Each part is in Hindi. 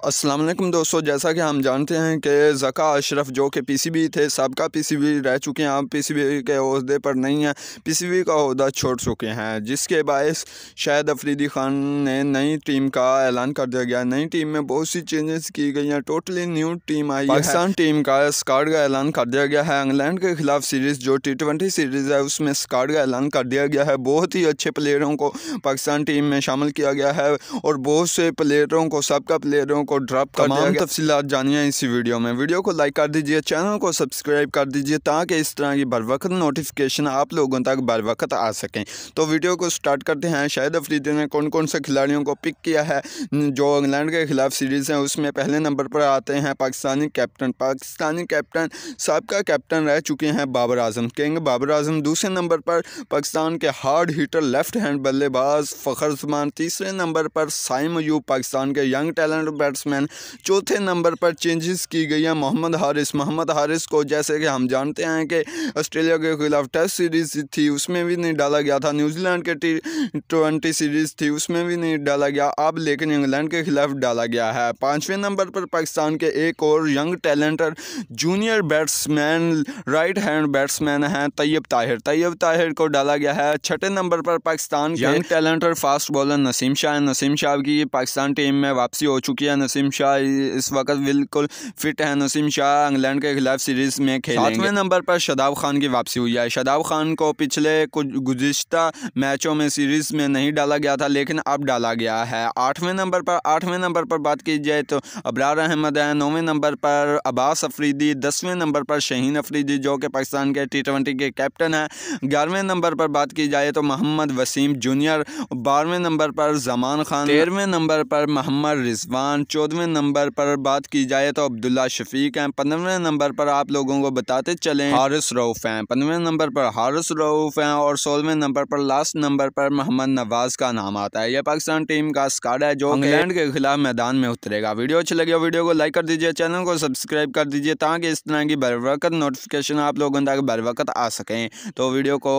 वालेकुम दोस्तों, जैसा कि हम जानते हैं कि ज़का अशरफ जो कि पीसीबी थे, सबका पीसीबी रह चुके हैं। अब पीसीबी के अहदे पर नहीं हैं। पीसीबी का अहदा छोड़ चुके हैं, जिसके बायस शायद अफरीदी ख़ान ने नई टीम का ऐलान कर दिया गया। नई टीम में बहुत सी चेंजेस की गई हैं। टोटली न्यू टीम आई पाकिस्तान टीम का स्काड का ऐलान कर दिया गया है। इंग्लैंड के खिलाफ सीरीज़ जो टी ट्वेंटी सीरीज़ है, उसमें स्काड का ऐलान कर दिया गया है। बहुत ही अच्छे प्लेयरों को पाकिस्तान टीम में शामिल किया गया है और बहुत से प्लेयरों को, सबका प्लेयरों को को ड्रॉप कर तमाम तफसी जानिए इसी वीडियो में। वीडियो को लाइक कर दीजिए चैनल को सब्सक्राइब कर दीजिए ताकि इस तरह की बर वक्त नोटिफिकेशन आप लोगों तक बर वक्त आ सकें। तो वीडियो को स्टार्ट करते हैं। शायद अफरीदी ने कौन कौन से खिलाड़ियों को पिक किया है जो इंग्लैंड के खिलाफ सीरीज़ हैं उसमें पहले नंबर पर आते हैं। पाकिस्तानी कैप्टन पाकिस्तानी कैप्टन सबका कैप्टन रह चुके हैं बाबर आज़म किंग। बाबर आज़म दूसरे नंबर पर पाकिस्तान के हार्ड हीटर लेफ़्ट हैंड बल्लेबाज फ़खर जमान तीसरे नंबर पर साइम यूब पाकिस्तान के यंग टैलेंट बैट्समैन चौथे नंबर पर चेंजेस की गई हैं मोहम्मद हारिस। मोहम्मद हारिस को जैसे कि हम जानते हैं कि ऑस्ट्रेलिया के खिलाफ टेस्ट सीरीज़ थी उसमें भी नहीं डाला गया था। न्यूजीलैंड के टी ट्वेंटी सीरीज़ थी उसमें भी नहीं डाला गया। अब लेकिन इंग्लैंड के खिलाफ डाला गया है। पाँचवें नंबर पर पाकिस्तान के एक और young talented junior batsman right hand batsman हैं तैयब ताहिर। तैयब ताहिर को डाला गया है। छठे नंबर पर Pakistan young talented fast bowler Naseem Shah. Naseem Shah की पाकिस्तान टीम में वापसी हो चुकी है। नसीम शाह इस वक्त बिल्कुल फिट है। नसीम शाह इंग्लैंड के खिलाफ सीरीज़ में खेलेंगे। नंबर पर शदाब खान की वापसी हुई है। शदाब खान को पिछले कुछ गुज्त मैचों में सीरीज़ में नहीं डाला गया था लेकिन अब डाला गया है। आठवें नंबर पर आठवें नंबर पर बात की जाए तो अबरार अहमद है। नौवें नंबर पर अब्बास अफरीदी दसवें नंबर पर शहीन अफरीदी जो कि पाकिस्तान के टी ट्वेंटी के कैप्टन है। ग्यारहवें नंबर पर बात की जाए तो मोहम्मद वसीम जूनियर। बारहवें नंबर पर जमान खान। तेरहवें नंबर पर मोहम्मद रिजवान चौदहवें नंबर पर बात की जाए तो अब्दुल्ला शफीक हैं। पंद्रहवें नंबर पर आप लोगों को बताते चलें। हारिस रऊफ़ हैं। पंद्रहवें नंबर पर हारिस रऊफ़ हैं और सोलहवें नंबर पर लास्ट नंबर पर मोहम्मद नवाज़ का नाम आता है। यह पाकिस्तान टीम का स्काड है जो इंग्लैंड के खिलाफ मैदान में उतरेगा। वीडियो अच्छी लगी वीडियो को लाइक कर दीजिए, चैनल को सब्सक्राइब कर दीजिए ताकि इस तरह की बर वक्त नोटिफिकेशन आप लोगों तक बर वक्त आ सकें। तो वीडियो को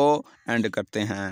एंड करते हैं।